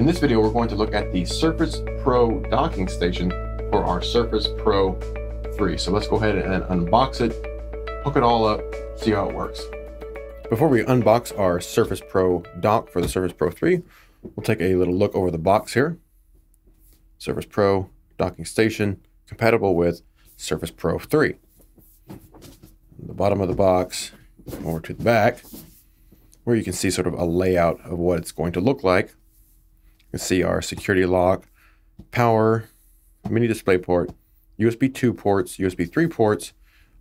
In this video, we're going to look at the Surface Pro docking station for our Surface Pro 3. So let's go ahead and unbox it, hook it all up, see how it works. Before we unbox our Surface Pro dock for the Surface Pro 3, we'll take a little look over the box here. Surface Pro docking station compatible with Surface Pro 3. The bottom of the box, over to the back, where you can see sort of a layout of what it's going to look like. Can see our security lock, power, mini display port, USB 2 ports, USB 3 ports,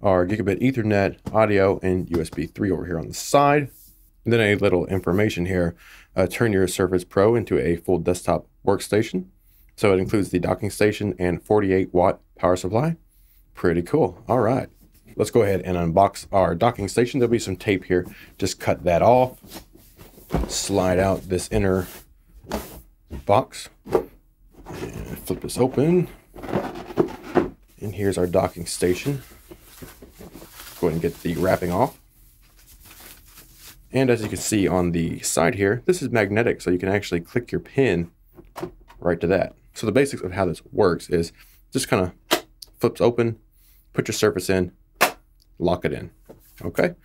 our gigabit ethernet, audio, and USB 3 over here on the side. And then a little information here. Uh, turn your Surface Pro into a full desktop workstation. So it includes the docking station and 48 watt power supply. Pretty cool. All right. Let's go ahead and unbox our docking station. There'll be some tape here. Just cut that off. Slide out this inner box. And flip this open. And here's our docking station. Go ahead and get the wrapping off. And as you can see on the side here, this is magnetic, so you can actually click your pin right to that. So the basics of how this works is just kind of flips open, put your surface in, lock it in. Okay.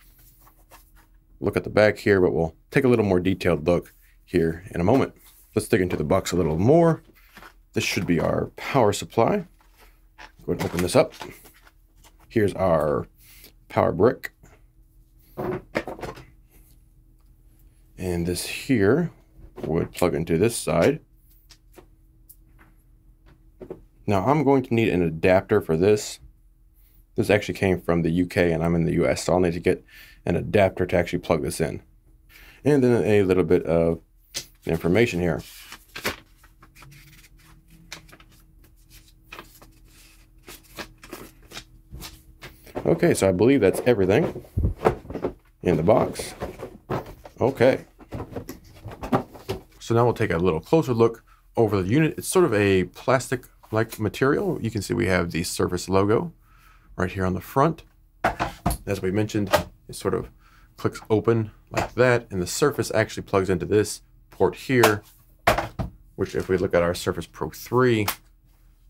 Look at the back here, but we'll take a little more detailed look here in a moment. Let's dig into the box a little more. This should be our power supply. Go ahead and open this up. Here's our power brick. And this here would plug into this side. Now I'm going to need an adapter for this. This actually came from the UK and I'm in the US, so I'll need to get an adapter to actually plug this in. And then a little bit of information here. Okay, so I believe that's everything in the box. Okay. So now we'll take a little closer look over the unit. It's sort of a plastic-like material. You can see we have the Surface logo right here on the front. As we mentioned, it sort of clicks open like that, and the Surface actually plugs into this port here, which if we look at our Surface Pro 3,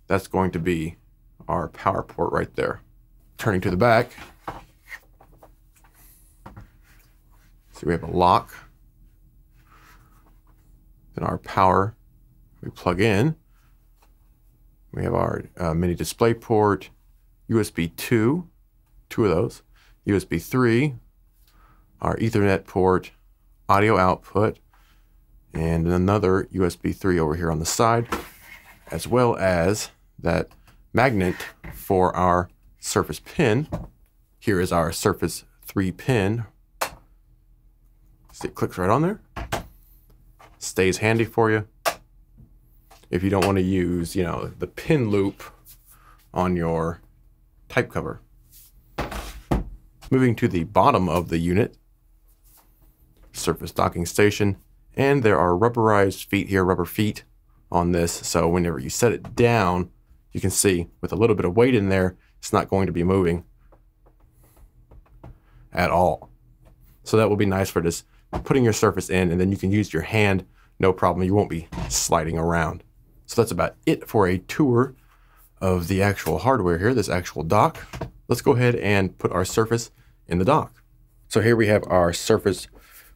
that's going to be our power port right there. Turning to the back, see we have a lock. Then our power, we plug in. We have our uh, mini display port, USB 2, two of those, USB 3, our Ethernet port, audio output, and another USB 3 over here on the side, as well as that magnet for our Surface pin. Here is our Surface 3 pin. It clicks right on there. Stays handy for you. If you don't want to use, you know, the pin loop on your type cover. Moving to the bottom of the unit, surface docking station, and there are rubberized feet here, rubber feet on this. So whenever you set it down, you can see with a little bit of weight in there, it's not going to be moving at all. So that will be nice for just putting your surface in and then you can use your hand, no problem. You won't be sliding around. So that's about it for a tour of the actual hardware here, this actual dock. Let's go ahead and put our Surface in the dock. So here we have our Surface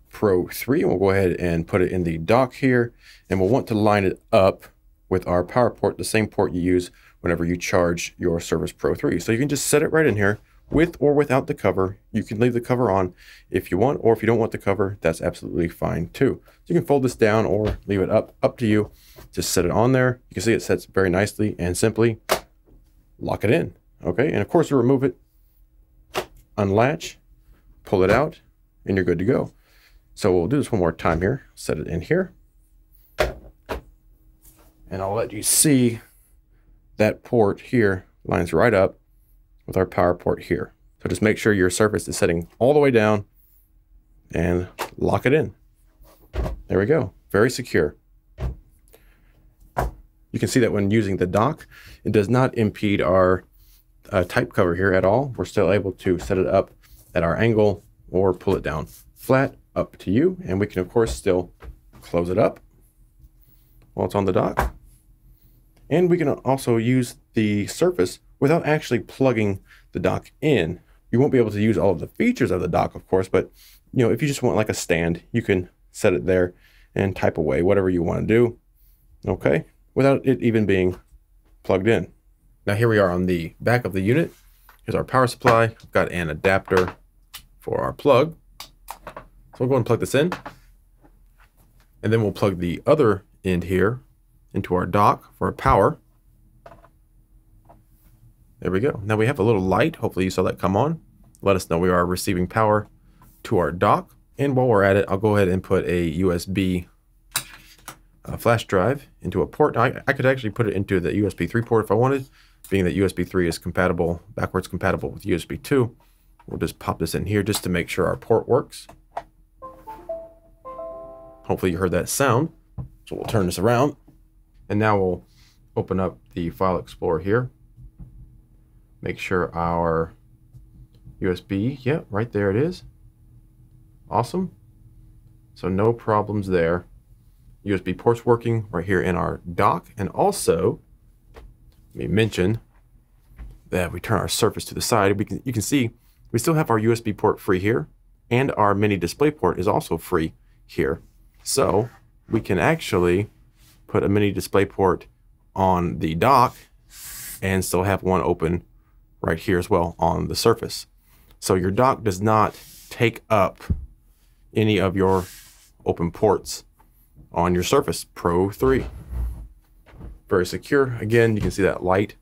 Pro 3. We'll go ahead and put it in the dock here. And we'll want to line it up with our power port, the same port you use whenever you charge your Surface Pro 3. So you can just set it right in here with or without the cover. You can leave the cover on if you want, or if you don't want the cover, that's absolutely fine too. So you can fold this down or leave it up, up to you. Just set it on there. You can see it sets very nicely and simply lock it in. Okay, and of course you remove it, unlatch, pull it out, and you're good to go. So we'll do this one more time here. Set it in here. And I'll let you see that port here lines right up with our power port here. So just make sure your surface is setting all the way down and lock it in. There we go. Very secure. You can see that when using the dock, it does not impede our uh, type cover here at all. We're still able to set it up at our angle or pull it down flat, up to you. And we can, of course, still close it up while it's on the dock. And we can also use the Surface without actually plugging the dock in. You won't be able to use all of the features of the dock, of course, but you know, if you just want like a stand, you can set it there and type away whatever you want to do. Okay, without it even being plugged in. Now here we are on the back of the unit. Here's our power supply. I've got an adapter for our plug. So we'll go and plug this in. And then we'll plug the other end here into our dock for our power. There we go. Now we have a little light. Hopefully you saw that come on. Let us know we are receiving power to our dock. And while we're at it, I'll go ahead and put a USB uh, flash drive into a port. I, I could actually put it into the USB 3 port if I wanted, being that USB 3 is compatible, backwards compatible with USB 2. We'll just pop this in here just to make sure our port works. Hopefully you heard that sound. So we'll turn this around. And now we'll open up the File Explorer here make sure our USB, yep, right there it is. Awesome. So no problems there. USB ports working right here in our dock. And also, let me mention that we turn our surface to the side, we can, you can see we still have our USB port free here and our mini display port is also free here. So we can actually put a mini display port on the dock and still have one open right here as well on the surface. So your dock does not take up any of your open ports on your Surface Pro 3. Very secure. Again, you can see that light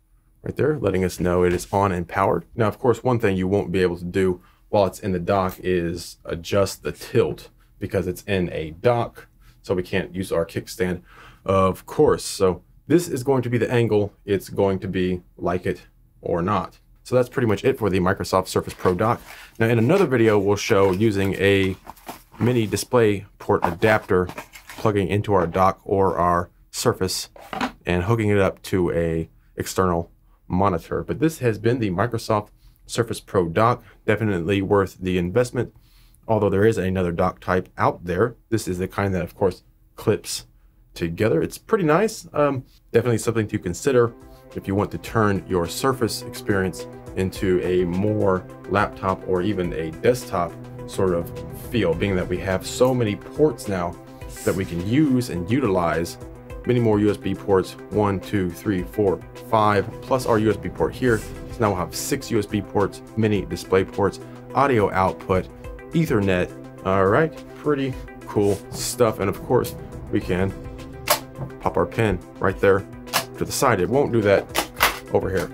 right there letting us know it is on and powered. Now, of course, one thing you won't be able to do while it's in the dock is adjust the tilt because it's in a dock. So we can't use our kickstand, of course. So this is going to be the angle it's going to be like it or not. So that's pretty much it for the Microsoft Surface Pro dock. Now in another video, we'll show using a mini display port adapter plugging into our dock or our Surface and hooking it up to a external monitor. But this has been the Microsoft Surface Pro dock. Definitely worth the investment. Although there is another dock type out there. This is the kind that, of course, clips together. It's pretty nice. Um, definitely something to consider if you want to turn your Surface experience into a more laptop or even a desktop sort of feel, being that we have so many ports now that we can use and utilize many more USB ports, one, two, three, four, five, plus our USB port here. So now we'll have six USB ports, mini display ports, audio output, ethernet. All right, pretty cool stuff. And of course we can pop our pin right there to the side. It won't do that over here.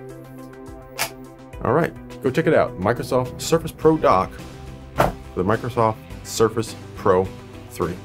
All right, go check it out. Microsoft Surface Pro Dock, the Microsoft Surface Pro 3.